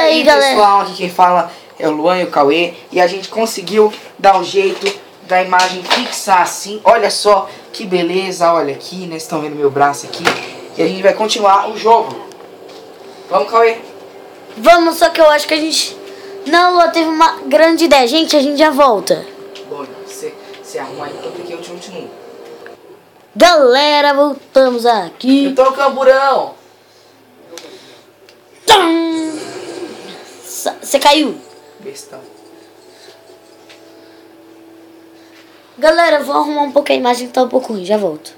aí, galera? pessoal, aqui quem fala é o Luan e o Cauê. E a gente conseguiu dar um jeito da imagem fixar assim. Olha só que beleza, olha aqui, né? Vocês estão vendo meu braço aqui. E a gente vai continuar o jogo. Vamos, Cauê? Vamos, só que eu acho que a gente... Não, Luan, teve uma grande ideia. Gente, a gente já volta. Bom, você, você arruma aí enquanto que eu te continuo. Galera, voltamos aqui. Eu tô no camburão. Você caiu. Bestão. Galera, vou arrumar um pouco a imagem que tá um pouco ruim, já volto.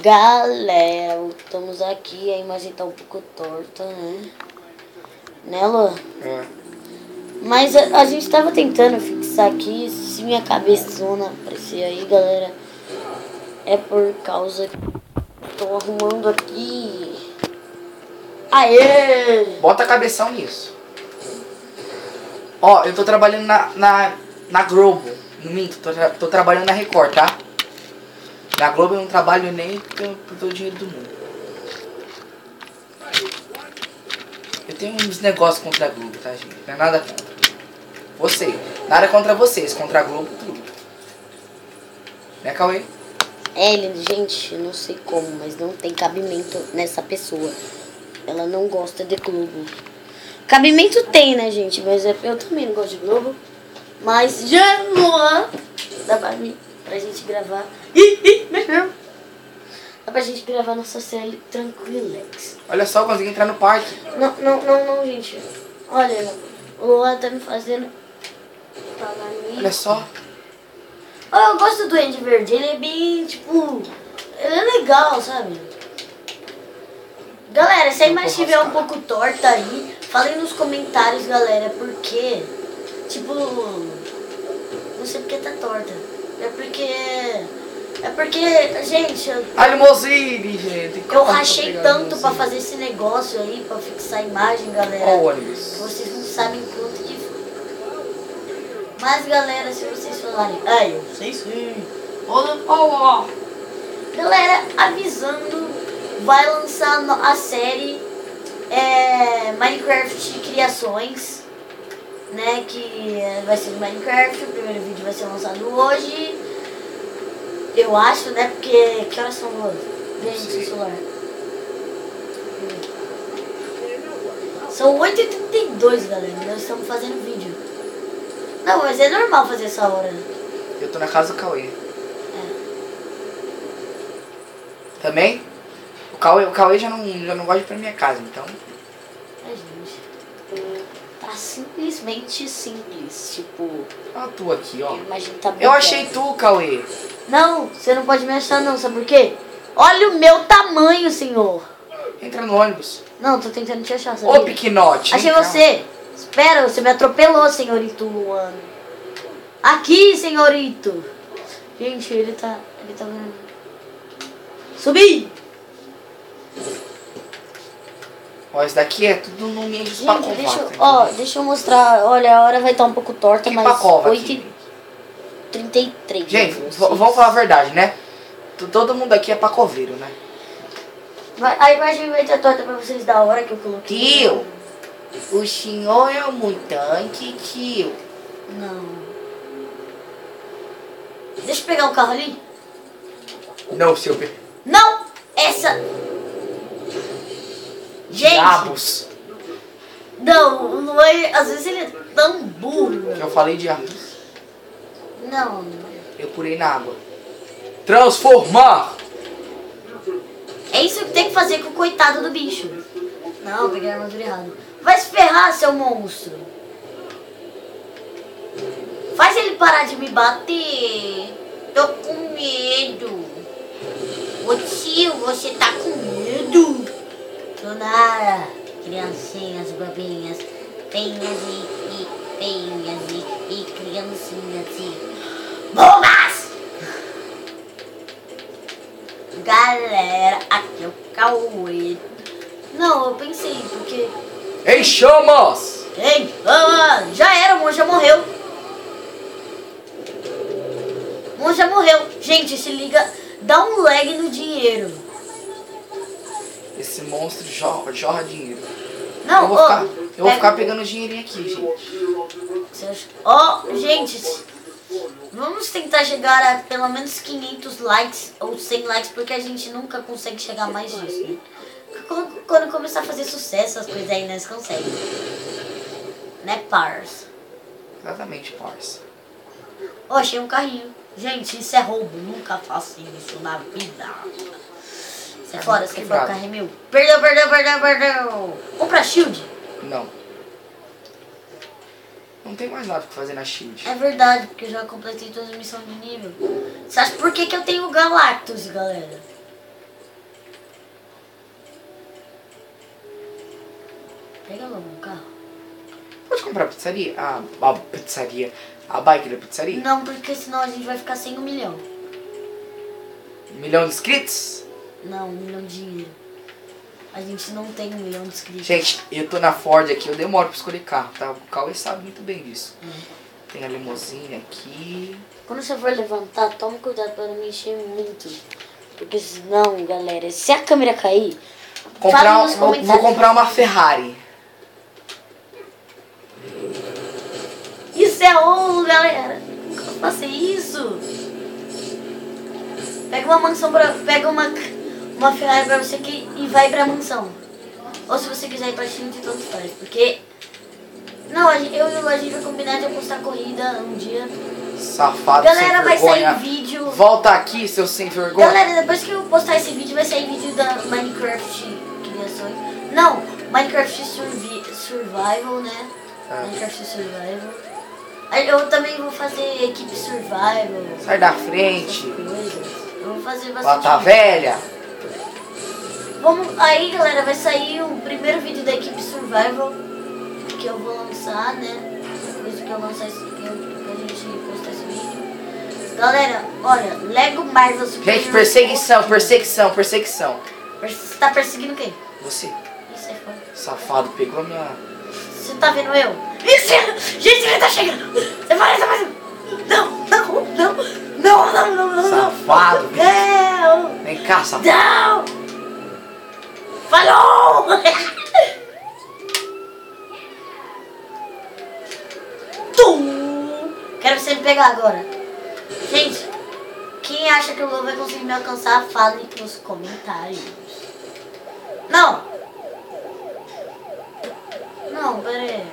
Galera, voltamos aqui, a imagem tá um pouco torta, né? Né, Lô? É. Mas a, a, gente tava tentando fixar aqui, se minha cabeçona aparecer aí, galera, é por causa que tô arrumando aqui. Aê! Bota a cabeção nisso. Ó, eu tô trabalhando na, na, na Globo. No minto, tô, tô trabalhando na Record, tá? Na Globo eu não trabalho nem por, todo o dinheiro do mundo. Eu tenho uns negócios contra a Globo, tá, gente? Não é nada contra. Você. Nada contra vocês, contra a Globo, tudo. Né, Cauê? É, gente, não sei como, mas não tem cabimento nessa pessoa. Ela não gosta de Globo. Cabimento tem, né, gente? Mas é, eu também não gosto de Globo. Mas já Luan dá pra, mim, pra gente gravar. Ih, ih, mexeu. Dá pra gente gravar nossa série tranquilex. Olha só, consegui entrar no parque. Não, não, não, não, gente. Olha, o Luan tá me fazendo. Olha só. Oh, eu gosto do Duende Verde. Ele é bem, tipo. Ele é legal, sabe? Galera, se a imagem estiver um pouco torta aí, falem nos comentários, galera, porque, tipo, não sei porque tá torta. É porque, é porque, gente... Eu, a limousine, gente. Eu rachei tanto pra fazer esse negócio aí, pra fixar a imagem, galera. Ó o ônibus. Vocês não sabem quanto que Mas, galera, se vocês falarem, ah, eu sei sim. Olha, ó. Galera, avisando vai lançar a série é, Minecraft Criações, né? Que vai ser de Minecraft. O primeiro vídeo vai ser lançado hoje. Eu acho, né? Porque que horas são hoje? Gente, celular. São 8h32, galera. Nós estamos fazendo vídeo. Não, mas é normal fazer essa hora. Eu tô na casa do Cauê. É. Também? O Cauê, o Cauê já, não, já não gosta de ir pra minha casa, então. É, gente. Tá simplesmente simples. Tipo. Olha tu aqui, ó. Imagina, tá Eu achei tu, Cauê. Não, você não pode me achar, não. Sabe por quê? Olha o meu tamanho, senhor. Entra no ônibus. Não, tô tentando te achar, sabe? Ô, Piquinote. Achei você. Espera, você me atropelou, senhorito Luano. Aqui, senhorito. Gente, ele tá. Ele tá vendo. Subi! Ó, esse daqui é tudo no meio de Gente, deixa, eu, ó, deixa eu mostrar. Olha, a hora vai estar um pouco torta, que mas pacova 8 aqui? 33. Gente, vamos falar a verdade, né? Todo mundo aqui é pacoveiro, né? Vai, a imagem vai estar torta pra vocês da hora que eu coloquei. Tio, o senhor é um mutante, tio. Não. Deixa eu pegar um carro ali. Não, seu... Não! Essa... Gente. Diabos. Não, não é, às vezes ele é tão burro. Eu falei diabos. Não. Eu purei na água. Transformar! É isso que tem que fazer com o coitado do bicho. Não, peguei a armadura errada. Vai se ferrar, seu monstro. Faz ele parar de me bater. Tô com medo. Ô tio, você tá com medo? Sonara, criancinhas, bobinhas, feinhas e, e feinhas e, e criancinhas e bobas! Galera, aqui é o Cauê. Não, eu pensei, porque... Ei, chamas! Ei, ah, já era, o monge já morreu. O monge já morreu. Gente, se liga, dá um lag no dinheiro. Esse monstro jorra, jorra dinheiro. Não, eu vou, ô, ficar, eu vou ficar pegando dinheirinho aqui, gente. Ó, gente, vamos tentar chegar a pelo menos 500 likes ou 100 likes, porque a gente nunca consegue chegar mais disso, né? Quando, quando começar a fazer sucesso, as coisas aí nós conseguimos. Né, pars? Exatamente, parça. Ó, achei um carrinho. Gente, isso é roubo. Nunca faça isso na vida. Sai fora, sai fora, o carro é meu. Perdeu, perdeu, perdeu, perdeu. Compra shield. Não. Não tem mais nada pra fazer na Shield. É verdade, porque eu já completei todas as missões de nível. Você acha por que, que eu tenho Galactus, galera? Pega logo um carro. Pode comprar a pizzaria? A, a pizzaria. A bike da pizzaria? Não, porque senão a gente vai ficar sem um milhão. Um milhão de inscritos? Não, um milhão de dinheiro. A gente não tem um milhão de inscritos. Gente, eu tô na Ford aqui, eu demoro pra escolher carro, tá? O Cauê sabe muito bem disso. Tem a limusine aqui. Quando você for levantar, toma cuidado para não mexer muito. Porque senão, galera, se a câmera cair, Comprar, Fala nos vou, vou comprar uma Ferrari. Isso é ouro, galera. Como fazer isso? Pega uma mansão pra. Pega uma, uma Ferrari pra você que, e vai pra mansão. Ou se você quiser ir pra Chile de todos faz. Porque. Não, eu e o a gente vai combinar de apostar corrida um dia. Safado, Galera, vai vergonha. sair vídeo. Volta aqui, seu sem vergonha. Galera, depois que eu postar esse vídeo, vai sair vídeo da Minecraft Criações. Não, Minecraft Survi Survival, né? Ah. Minecraft Survival. Eu também vou fazer equipe Survival. Sai da frente. Eu vou fazer bastante. Lata velha. Vamos, aí, galera, vai sair o primeiro vídeo da equipe Survival que eu vou lançar, né? Depois que eu lançar esse, eu, que a gente postar esse vídeo. Galera, olha, Lego Marvel Super Gente, perseguição, perseguição, perseguição. Você tá perseguindo quem? Você, Isso é foda. safado, pegou a minha. Você tá vendo eu? Isso! Gente, ele tá chegando! Você vai, você vai! Não, não, não! Não, não, não, não, não! Safado. Não! Vem cá, safado. Não! Falou! Tum! Quero você me pegar agora. Gente, quem acha que o Lô vai conseguir me alcançar, fale nos comentários. Não! Não, pera aí. É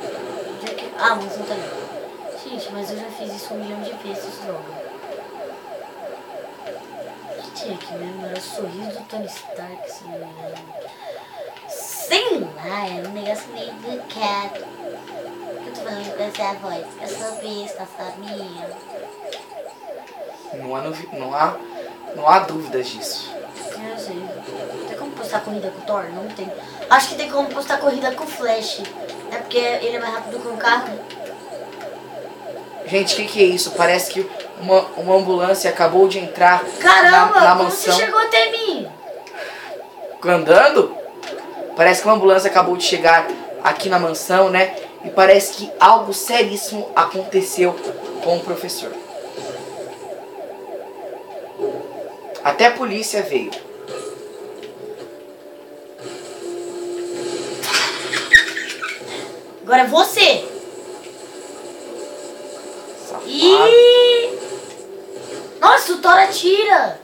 Ah, mas não tá ali. Gente, mas eu já fiz isso um milhão de vezes, droga. O que tinha aqui mesmo? Era o sorriso do Tony Stark, se não me engano. Lá, era um negócio meio do cat. Eu tô falando com essa voz. Eu sou besta, sabia? Não há, não há, não há dúvidas disso. Eu sei. Tem como postar corrida com o Thor? Não tem. Acho que tem como postar corrida com o Flash. É porque ele é mais rápido que um carro. Gente, o que, que é isso? Parece que uma, uma ambulância acabou de entrar Caramba, na, na como você mansão. chegou até mim? Andando? Parece que uma ambulância acabou de chegar aqui na mansão, né? E parece que algo seríssimo aconteceu com o professor. Até a polícia veio. Agora é você. Safado. Ih! Nossa, o atira. Tira.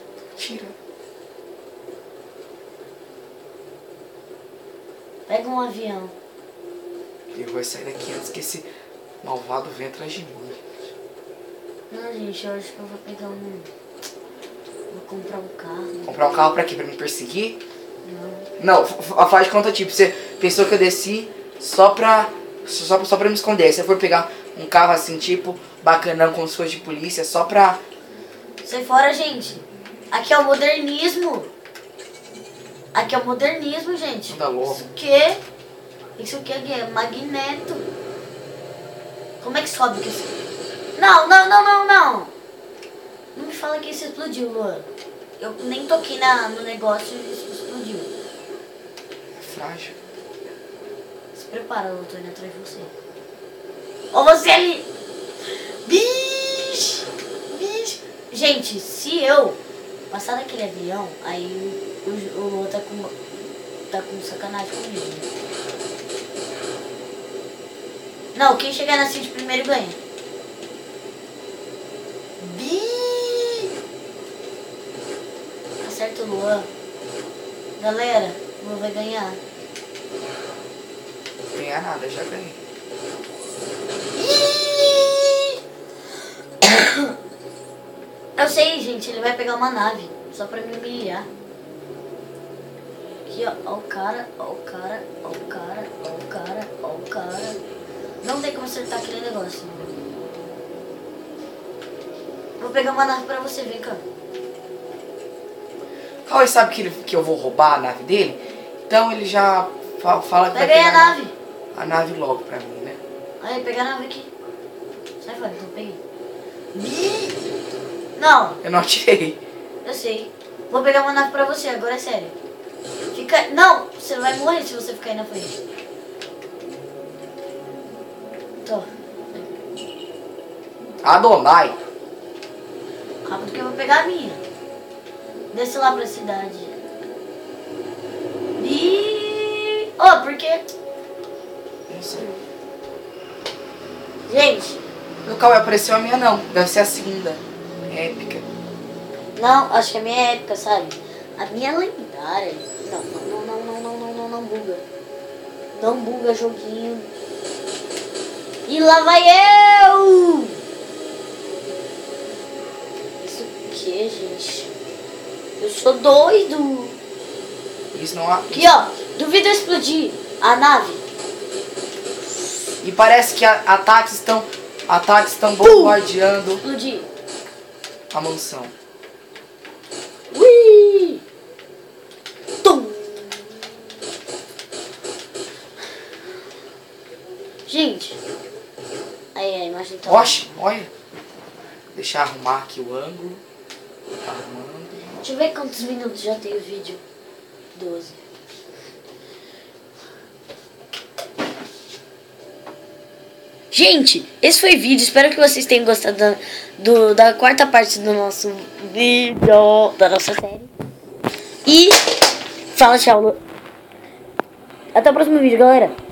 Pega um avião. Eu vou sair daqui antes que esse malvado venha atrás de mim. Não, gente, eu acho que eu vou pegar um. Vou comprar um carro. Comprar um carro pra quê? Pra me perseguir? Não. Não, faz de conta tipo, você pensou que eu desci só pra. Só, só pra me esconder. Se eu for pegar um carro assim, tipo, bacanão com suas de polícia, só pra. Sai fora, gente. Aqui é o modernismo. Aqui é o modernismo, gente. Anda logo. Isso que? Isso que é magneto. Como é que sobe que isso? Não, não, não, não, não. Não me fala que isso explodiu, Luan. Eu nem toquei na, no negócio e isso explodiu. Frágil. Se prepara, eu tô indo atrás de você. Ó você ali! Bicho! Bicho! Gente, se eu passar daquele avião, aí o, o Luan tá com, tá com sacanagem comigo. Não, quem chegar na City primeiro ganha. Bi! Acerta o Luan. Galera, o Luan vai ganhar. Ganhar nada, já ganhei. Eu sei, gente, ele vai pegar uma nave. Só pra me humilhar. Aqui, ó. Ó o cara, ó o cara, ó o cara, ó o cara, ó o cara. Não tem como acertar aquele negócio. Vou pegar uma nave pra você, vem cá. Cauê sabe que, ele, que eu vou roubar a nave dele? Então ele já fa- fala que vai Peguei a pegar nave. a nave logo pra mim, né? Aí, pegar a nave aqui. Sai fora, então peguei. Não, Eu não atirei. eu sei. Vou pegar uma nave pra você, agora é sério. Fica. Não, você vai morrer se você ficar aí na frente. Tô. Adonai. Rápido que eu vou pegar a minha. Desce lá pra cidade. E. Oh, por quê? Não sei. Gente, No Cauê apareceu a minha não. Deve ser a segunda. Épica. não, acho que a minha é épica, sabe? A minha é lendária. Não, não, não, não, não, não, não, não buga. Não buga joguinho. E lá vai eu! Isso o que, gente? Eu sou doido. Isso não há. Aqui, ó. Duvido explodir a nave. E parece que a- ataques estão. Ataques estão bombardeando Explodir. A mansão. Ui! Tum! Gente. Aí a imagem tá. Oxe, olha. Deixa eu arrumar aqui o ângulo. Tá arrumando. Deixa eu ver quantos minutos já tem o vídeo. 12. Gente, esse foi o vídeo. Espero que vocês tenham gostado da, do, da quarta parte do nosso vídeo, da nossa série. E fala tchau. Até o próximo vídeo, galera.